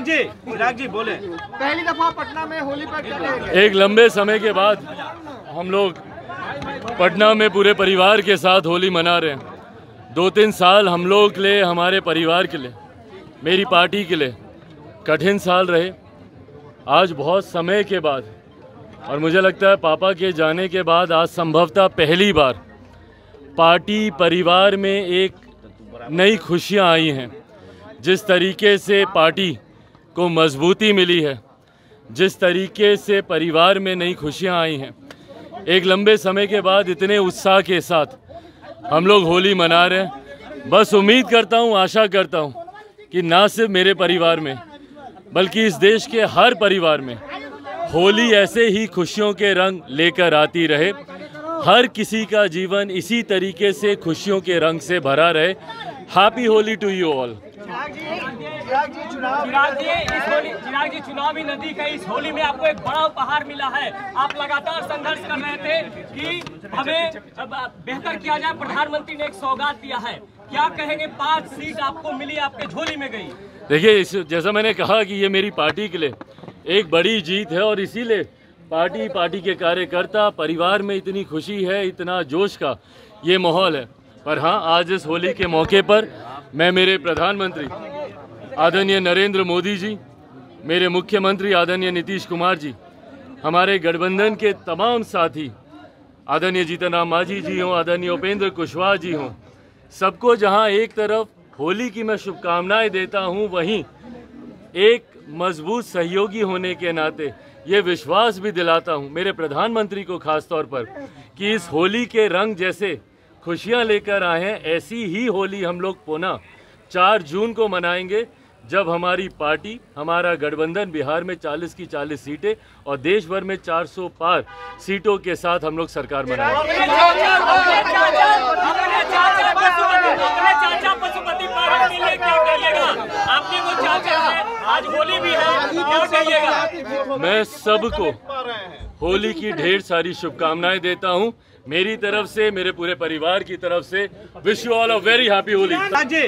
चिराग जी जी बोले। पहली दफ़ा पटना में होली पर क्या एक लंबे समय के बाद हम लोग पटना में पूरे परिवार के साथ होली मना रहे हैं। दो तीन साल हम लोग के लिए हमारे परिवार के लिए मेरी पार्टी के लिए कठिन साल रहे। आज बहुत समय के बाद और मुझे लगता है पापा के जाने के बाद आज संभवतः पहली बार पार्टी परिवार में एक नई खुशियाँ आई हैं। जिस तरीके से पार्टी को मजबूती मिली है, जिस तरीके से परिवार में नई खुशियाँ आई हैं। एक लंबे समय के बाद इतने उत्साह के साथ हम लोग होली मना रहे हैं। बस उम्मीद करता हूँ, आशा करता हूँ कि ना सिर्फ़ मेरे परिवार में, बल्कि इस देश के हर परिवार में होली ऐसे ही खुशियों के रंग लेकर आती रहे। हर किसी का जीवन इसी तरीके से खुशियों के रंग से भरा रहे। Happy Holi to you all Chirag ji चुनाव चिराग जी इस होली चिराग जी चुनावी नदी का इस होली में आपको एक बड़ा उपहार मिला है। आप लगातार संघर्ष कर रहे थे कि हमें बेहतर किया जाए। प्रधानमंत्री ने एक सौगात दिया है। क्या कहेंगे पाँच सीट आपको मिली आपके झोली में गई। देखिए इस जैसा मैंने कहा कि ये मेरी पार्टी के लिए एक बड़ी जीत है और इसीलिए पार्टी पार्टी के कार्यकर्ता परिवार में इतनी खुशी है इतना जोश का ये माहौल है। पर हाँ आज इस होली के मौके पर मैं मेरे प्रधानमंत्री आदरणीय नरेंद्र मोदी जी, मेरे मुख्यमंत्री आदरणीय नीतीश कुमार जी, हमारे गठबंधन के तमाम साथी, आदरणीय जीतन राम मांझी जी हों, आदरणीय उपेंद्र कुशवाहा जी हों, सबको जहाँ एक तरफ़ होली की मैं शुभकामनाएँ देता हूँ, वहीं एक मज़बूत सहयोगी होने के नाते ये विश्वास भी दिलाता हूँ मेरे प्रधानमंत्री को खास तौर पर कि इस होली के रंग जैसे खुशियाँ लेकर आए हैं, ऐसी ही होली हम लोग पुनः चार जून को मनाएँगे। जब हमारी पार्टी हमारा गठबंधन बिहार में 40 की 40 सीटें और देश भर में 400 पार सीटों के साथ हम लोग सरकार बनाएँगे है। मैं सबको होली की ढेर सारी शुभकामनाएँ देता हूँ। मेरी तरफ़ से मेरे पूरे परिवार की तरफ़ से wish you all a very happy Holi जी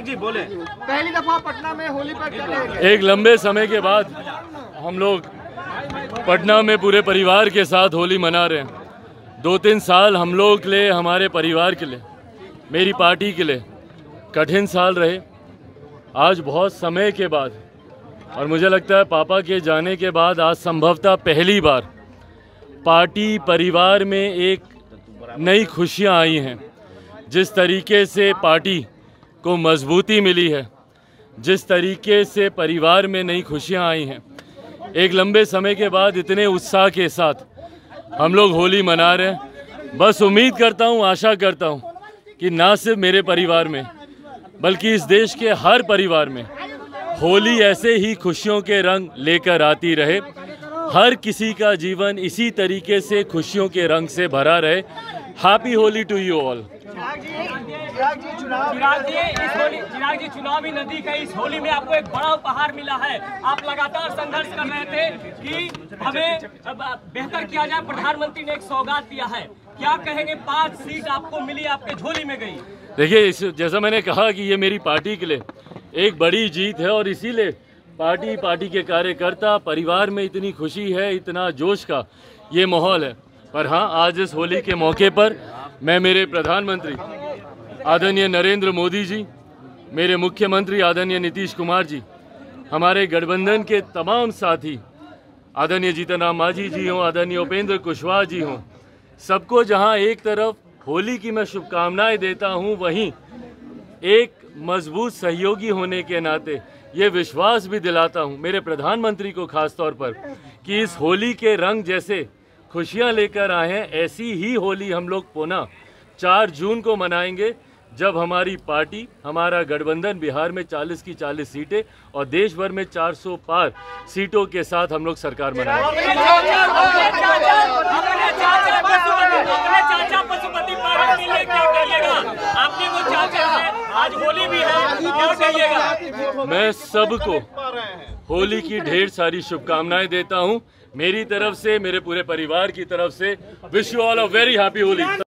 जी बोले। पहली दफ़ा पटना में होली पर एक लंबे समय के बाद हम लोग पटना में पूरे परिवार के साथ होली मना रहे हैं। दो तीन साल हम लोग के लिए हमारे परिवार के लिए मेरी पार्टी के लिए कठिन साल रहे। आज बहुत समय के बाद और मुझे लगता है पापा के जाने के बाद आज संभवतः पहली बार पार्टी परिवार में एक नई खुशियाँ आई हैं। जिस तरीके से पार्टी को मजबूती मिली है, जिस तरीके से परिवार में नई खुशियाँ आई हैं, एक लंबे समय के बाद इतने उत्साह के साथ हम लोग होली मना रहे हैं। बस उम्मीद करता हूँ, आशा करता हूँ कि ना सिर्फ़ मेरे परिवार में, बल्कि इस देश के हर परिवार में होली ऐसे ही खुशियों के रंग लेकर आती रहे। हर किसी का जीवन इसी तरीके से खुशियों के रंग से भरा रहे। Happy Holi to you all Chirag ji Chirag चुनावी नदी का इस होली में आपको एक बड़ा उपहार मिला है। आप लगातार संघर्ष कर रहे थे कि हमें बेहतर किया जाए। प्रधानमंत्री ने एक सौगात दिया है। क्या कहेंगे पाँच सीट आपको मिली आपके झोली में गई। देखिए इस जैसा मैंने कहा कि ये मेरी पार्टी के लिए एक बड़ी जीत है और इसीलिए पार्टी पार्टी के कार्यकर्ता परिवार में इतनी खुशी है इतना जोश का ये माहौल है। पर हाँ आज इस होली के मौके पर मैं मेरे प्रधानमंत्री आदरणीय नरेंद्र मोदी जी, मेरे मुख्यमंत्री आदरणीय नीतीश कुमार जी, हमारे गठबंधन के तमाम साथी, आदरणीय जीतन राम मांझी जी हों, आदरणीय उपेंद्र कुशवाहा जी हों, सबको जहाँ एक तरफ़ होली की मैं शुभकामनाएँ देता हूँ, वहीं एक मज़बूत सहयोगी होने के नाते ये विश्वास भी दिलाता हूँ मेरे प्रधानमंत्री को खास तौर पर कि इस होली के रंग जैसे खुशियाँ लेकर आए हैं ऐसी ही होली हम लोग पुनः। चार जून को मनाएँगे जब हमारी पार्टी हमारा गठबंधन बिहार में 40 की 40 सीटें और देश भर में 400 पार सीटों के साथ हम लोग सरकार बनाएँगे। मैं सबको होली की ढेर सारी शुभकामनाएँ देता हूँ। मेरी तरफ़ से मेरे पूरे परिवार की तरफ़ से wish you all a very happy Holi.